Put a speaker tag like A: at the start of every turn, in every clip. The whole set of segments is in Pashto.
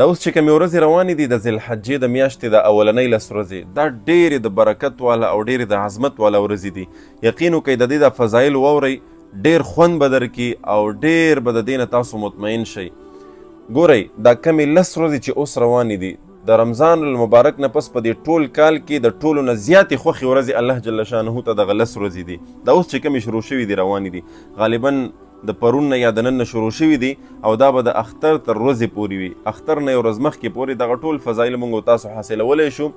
A: دا اوس چې کومې ورځې روانې دي د ذلحجې د میاشتې د اولنۍ لس ورځې دا ډېرې د برکت والا او ډېرې د عظمت والا ورځې دي یقین وکړئ د دې د فضایل واورئ ډېر خوند به درکړي او ډېر به د دې نه تاسو مطمئن شئ ګورئ دا کمې لس ورځې چې اوس روانې دي د رمضان المبارک نه پس په دې ټول کال کې د ټولو نه زیاتې خوښې ورځې الله جل شانه ته دغه لس ورځې دي دا اوس چې کمې شروع شوي دي روانې دي غالبا د پرون نه یا د نن نه شروع شوي دي او دا به د اختر تر ورځې پورې وي اختر نه یو ورځ مخکې پورې دغه ټول فضایل موږ تاسو حاصلولی شو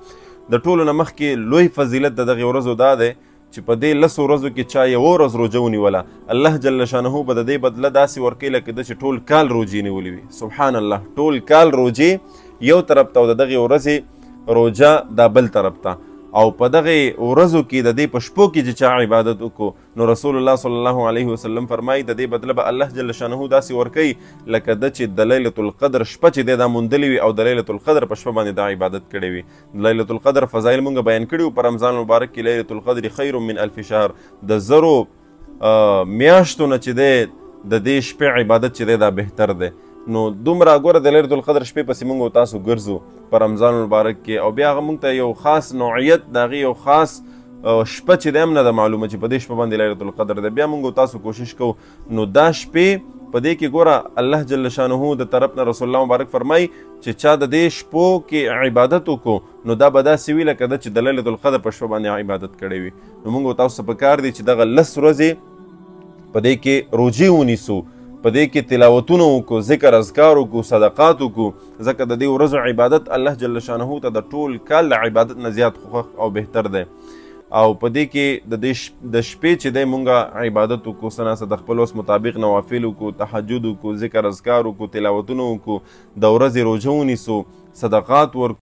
A: د ټولو نه مخکې لوی فضیلت د دغه ورځو دا دی چې په دې لس ورځو کې چا یو ورځ روزه ونیوله الله جل شانه به د دې بدله داسې ورکوي لکه د چې ټول کال روزې نیولې وي سبحان الله ټول کال روزې یو طرف ته او د دغې ورځې روزه دا بل طرف ته او په دغه ورځو کې د دې په شپو کې چې چا عبادت وکړو نو رسول الله صلی الله علیه وسلم فرمایي د دې بدله به الله جل شانه داسې ورکوي لکه د چې د لیلة القدر شپه چې دی دا موندلې وي او د لیلة القدر په شپه باندې دا عبادت کړی وي د لیلة القدر فضایل مونږ بیان کړي په رمضان مبارک کې لیلة القدر خیر من الف شهر د زرو میاشتو نه چې دی د دې شپې عبادت چې دی دا بهتر دی نو دومره ګوره د ليله القدر شپې پسې موږ او تاسو ګرځو په رمضان المبارک کې او بیا هغه موږ ته یو خاص نوعیت د هغې یو خاص شپه چې ده هم نه ده معلومه چې په دې شپه باندې ليله القدر ده بیا موږ تاسو کوشش کوو نو دا شپې په دې کې ګوره الله جل شانه د طرف نه رسول الله مبارک فرمای چې چا د دې شپو کې عبادت وکړو نو دا به داسې وي لکه ده چې د ليله القدر په شپه باندې عبادت کړی وي نو موږ تاسو په کار دی چې دغه لس ورځې په دې کې روجي ونیسو په دې کې تلاوتونه وکړو ذکر اذکار وکړو صدقات وکړو ځکه د دې ورځو عبادت الله جل شانه ته د ټول کال د عبادت نه زیات خوښ او بهتر دی او په دې کې د دې د شپې چې دی مونږه عبادت وکړو سنا سره د خپل وس مطابق نوافل وکړو تهجد وکړو ذکر اذکار وکړو تلاوتونه وکړو د ورځې روزه ونیسو صدقات ورکړو